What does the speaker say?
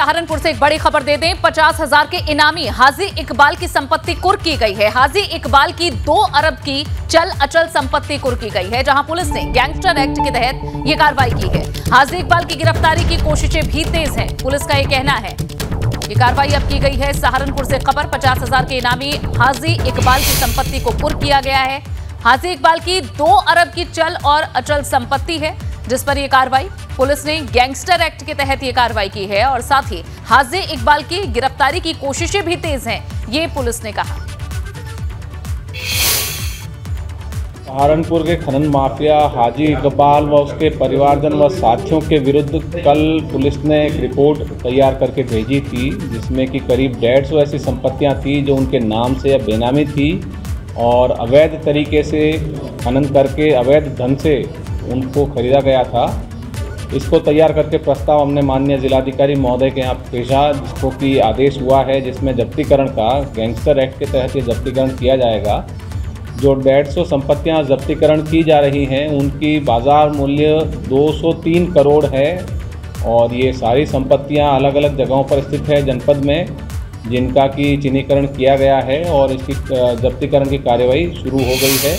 सहारनपुर से एक बड़ी खबर दे दें, पचास हज़ार के इनामी हाजी इकबाल की संपत्ति कुर की गई है। हाजी इकबाल की दो अरब की चल अचल संपत्ति कुर की गई है, जहाँ पुलिस ने गैंगस्टर एक्ट के तहत ये कार्रवाई की है। हाजी इकबाल की गिरफ्तारी की कोशिशें भी तेज हैं, पुलिस का ये कहना है। ये कार्रवाई अब की गई है। सहारनपुर से खबर, पचास हज़ार के इनामी हाजी इकबाल की संपत्ति को कुर किया गया है। हाजी इकबाल की दो अरब की चल और अचल संपत्ति है। जिस पर यह कार्रवाई, पुलिस ने गैंगस्टर एक्ट के तहत यह कार्रवाई की है और साथ ही हाजी इकबाल की गिरफ्तारी की कोशिशें भी तेज हैं, ये पुलिस ने कहा। सहारनपुर के खनन माफिया हाजी इकबाल व उसके परिवारजन व साथियों के विरुद्ध कल पुलिस ने एक रिपोर्ट तैयार करके भेजी थी, जिसमें कि करीब डेढ़ सौ ऐसी संपत्तियाँ थी जो उनके नाम से या बेनामी थी और अवैध तरीके से खनन करके अवैध धन से उनको खरीदा गया था। इसको तैयार करके प्रस्ताव हमने माननीय जिलाधिकारी महोदय के यहाँ पेशा जिसको कि आदेश हुआ है, जिसमें जब्तीकरण का, गैंगस्टर एक्ट के तहत ये जब्तीकरण किया जाएगा। जो डेढ़ सौ संपत्तियाँ जब्तीकरण की जा रही हैं, उनकी बाज़ार मूल्य 203 करोड़ है और ये सारी संपत्तियाँ अलग अलग जगहों पर स्थित है जनपद में, जिनका कि चिन्हीकरण किया गया है और इसकी जब्तीकरण की कार्यवाही शुरू हो गई है।